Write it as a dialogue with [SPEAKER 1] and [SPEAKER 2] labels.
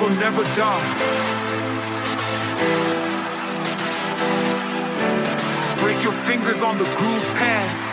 [SPEAKER 1] love will never die. Break your fingers on the groove pad.